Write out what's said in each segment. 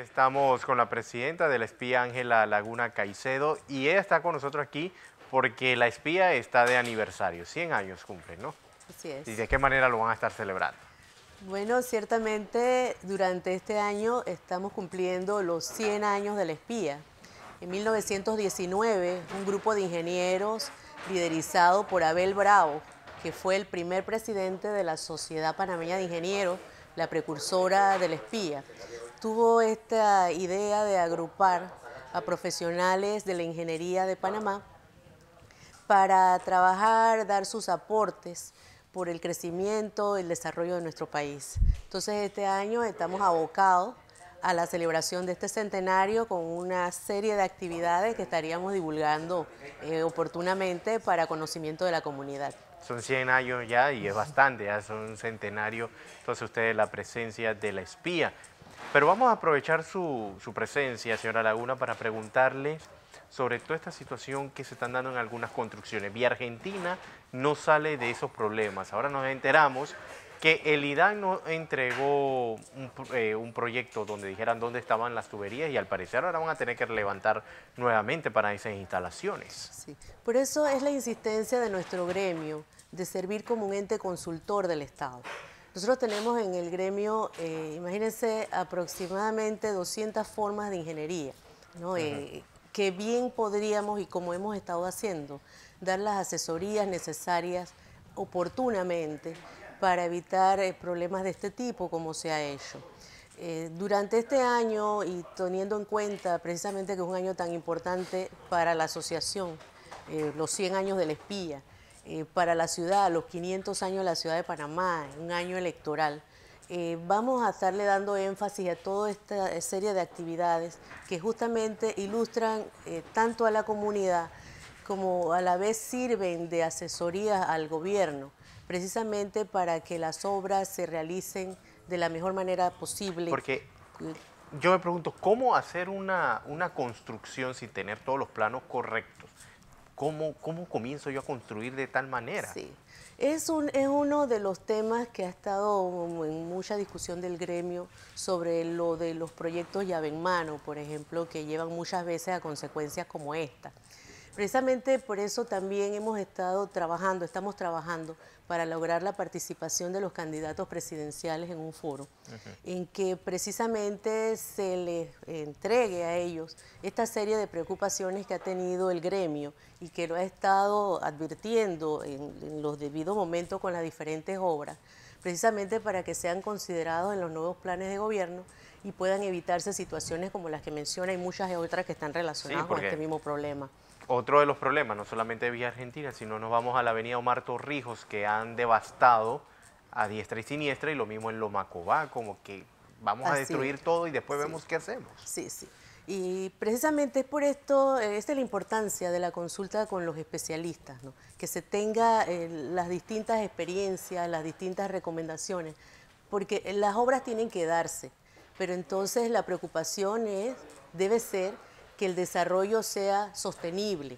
estamos con la presidenta de la espía Ángela Laguna Caicedo y ella está con nosotros aquí porque la espía está de aniversario, 100 años cumple, ¿no? Así es. ¿Y de qué manera lo van a estar celebrando? Bueno, ciertamente durante este año estamos cumpliendo los 100 años de la espía. En 1919, un grupo de ingenieros liderizado por Abel Bravo, que fue el primer presidente de la Sociedad Panameña de Ingenieros, la precursora de la espía, tuvo esta idea de agrupar a profesionales de la ingeniería de Panamá para trabajar, dar sus aportes por el crecimiento, el desarrollo de nuestro país. Entonces este año estamos abocados a la celebración de este centenario con una serie de actividades que estaríamos divulgando eh, oportunamente para conocimiento de la comunidad. Son 100 años ya y es bastante, ya son un centenario, entonces ustedes la presencia de la espía. Pero vamos a aprovechar su, presencia, señora Laguna, para preguntarle sobre toda esta situación que se están dando en algunas construcciones. Vía Argentina no sale de esos problemas. Ahora nos enteramos que el IDAN no entregó eh, un, proyecto donde dijeran dónde estaban las tuberías y al parecer ahora van a tener que levantar nuevamente para esas instalaciones. Sí, por eso es la insistencia de nuestro gremio de servir como un ente consultor del Estado. Nosotros tenemos en el gremio, eh, imagínense, aproximadamente 200 formas de ingeniería, ¿no? eh, que bien podríamos, y como hemos estado haciendo, dar las asesorías necesarias oportunamente para evitar eh, problemas de este tipo como se ha hecho. Eh, durante este año y teniendo en cuenta precisamente que es un año tan importante para la asociación, eh, los 100 años de la espía, eh, para la ciudad, los 500 años de la ciudad de Panamá, un año electoral, eh, vamos a estarle dando énfasis a toda esta serie de actividades que justamente ilustran eh, tanto a la comunidad como a la vez sirven de asesoría al gobierno precisamente para que las obras se realicen de la mejor manera posible. Porque yo me pregunto, ¿cómo hacer una, una construcción sin tener todos los planos correctos? ¿Cómo, ¿Cómo comienzo yo a construir de tal manera? Sí, es, un, es uno de los temas que ha estado en mucha discusión del gremio sobre lo de los proyectos llave en mano, por ejemplo, que llevan muchas veces a consecuencias como esta. Precisamente por eso también hemos estado trabajando, estamos trabajando para lograr la participación de los candidatos presidenciales en un foro, uh -huh. en que precisamente se les entregue a ellos esta serie de preocupaciones que ha tenido el gremio y que lo ha estado advirtiendo en, en los debidos momentos con las diferentes obras, precisamente para que sean considerados en los nuevos planes de gobierno y puedan evitarse situaciones como las que menciona y muchas otras que están relacionadas sí, con este mismo problema otro de los problemas, no solamente de Vía Argentina, sino nos vamos a la avenida Omar Torrijos, que han devastado a diestra y siniestra, y lo mismo en Lomacobá, como que vamos Así a destruir es. todo y después sí. vemos qué hacemos. Sí, sí. Y precisamente es por esto, eh, esta es la importancia de la consulta con los especialistas, ¿no? que se tenga eh, las distintas experiencias, las distintas recomendaciones, porque las obras tienen que darse, pero entonces la preocupación es, debe ser que el desarrollo sea sostenible,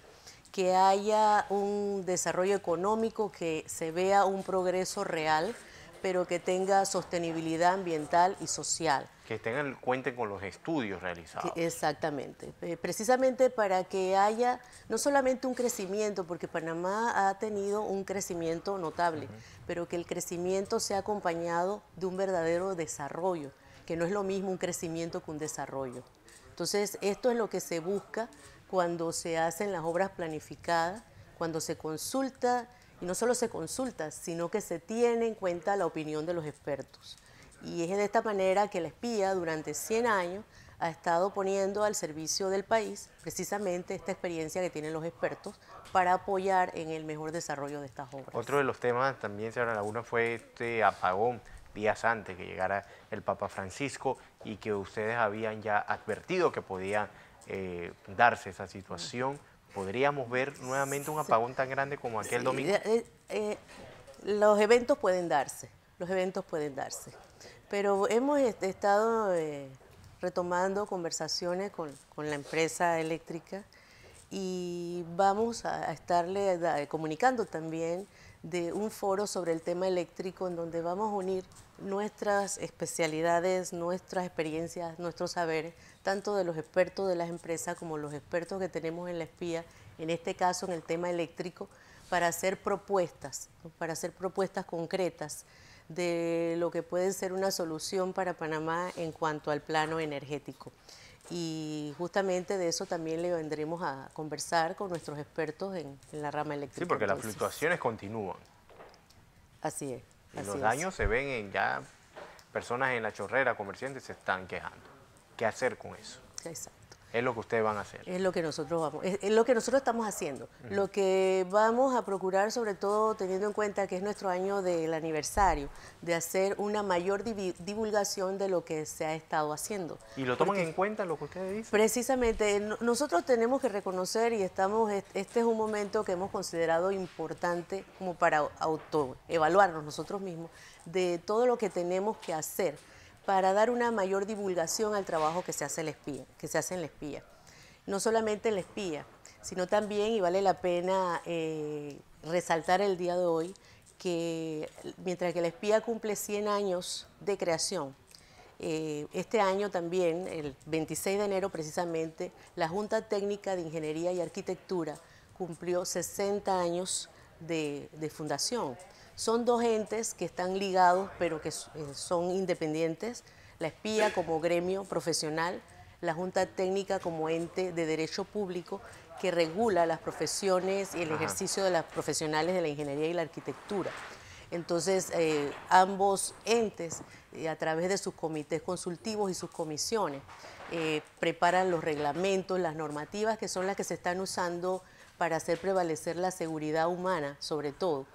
que haya un desarrollo económico, que se vea un progreso real, pero que tenga sostenibilidad ambiental y social. Que tengan cuenten con los estudios realizados. Que, exactamente, precisamente para que haya no solamente un crecimiento, porque Panamá ha tenido un crecimiento notable, uh -huh. pero que el crecimiento sea acompañado de un verdadero desarrollo, que no es lo mismo un crecimiento que un desarrollo. Entonces, esto es lo que se busca cuando se hacen las obras planificadas, cuando se consulta, y no solo se consulta, sino que se tiene en cuenta la opinión de los expertos. Y es de esta manera que la espía durante 100 años ha estado poniendo al servicio del país precisamente esta experiencia que tienen los expertos para apoyar en el mejor desarrollo de estas obras. Otro de los temas también, señora Laguna, fue este apagón días antes que llegara el Papa Francisco y que ustedes habían ya advertido que podía eh, darse esa situación. ¿Podríamos ver nuevamente un apagón tan grande como aquel sí, domingo? Eh, eh, los eventos pueden darse, los eventos pueden darse, pero hemos estado retomando conversaciones con, con, la empresa eléctrica y vamos a, a estarle comunicando también de un foro sobre el tema eléctrico en donde vamos a unir nuestras especialidades, nuestras experiencias, nuestros saberes, tanto de los expertos de las empresas como los expertos que tenemos en la espía, en este caso en el tema eléctrico, para hacer propuestas, para hacer propuestas concretas de lo que puede ser una solución para Panamá en cuanto al plano energético y justamente de eso también le vendremos a conversar con nuestros expertos en, la rama eléctrica. Sí, porque las fluctuaciones continúan. Así es. Y los daños se ven en ya personas en la chorrera, comerciantes se están quejando. ¿Qué hacer con eso? Exacto. Es lo que ustedes van a hacer. Es lo que nosotros vamos, es, lo que nosotros estamos haciendo. Lo que vamos a procurar, sobre todo teniendo en cuenta que es nuestro año del aniversario, de hacer una mayor divulgación de lo que se ha estado haciendo. ¿Y lo toman en cuenta lo que ustedes dicen? Precisamente, nosotros tenemos que reconocer y estamos, este es un momento que hemos considerado importante como para autoevaluarnos nosotros mismos de todo lo que tenemos que hacer para dar una mayor divulgación al trabajo que se hace, espía, que se hace en la espía. No solamente en la espía, sino también, y vale la pena eh, resaltar el día de hoy, que mientras que la espía cumple 100 años de creación, eh, este año también, el 26 de enero precisamente, la Junta Técnica de Ingeniería y Arquitectura cumplió 60 años de fundación. Son dos entes que están ligados, pero que eh, son independientes. La espía como gremio profesional, la Junta Técnica como ente de derecho público que regula las profesiones y el ejercicio de las profesionales de la ingeniería y la arquitectura. Entonces, eh, ambos entes, eh, a través de sus comités consultivos y sus comisiones, preparan los reglamentos, las normativas que son las que se están usando para hacer prevalecer la seguridad humana, sobre todo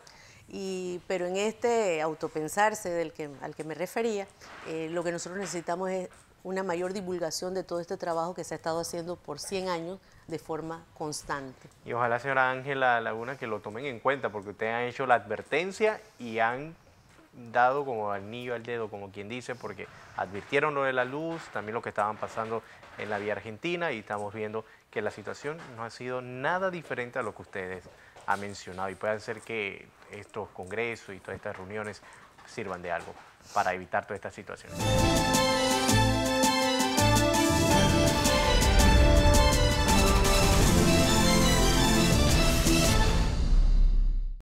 pero en este autopensarse del que, al que me refería, eh, lo que nosotros necesitamos es una mayor divulgación de todo este trabajo que se ha estado haciendo por 100 años de forma constante. Y ojalá, señora Ángela Laguna, que lo tomen en cuenta, porque ustedes han hecho la advertencia y han dado como anillo al dedo, como quien dice, porque advirtieron lo de la luz, también lo que estaban pasando en la vía argentina y estamos viendo que la situación no ha sido nada diferente a lo que ustedes ha mencionado y puede ser que estos congresos y todas estas reuniones sirvan de algo para evitar todas estas situaciones.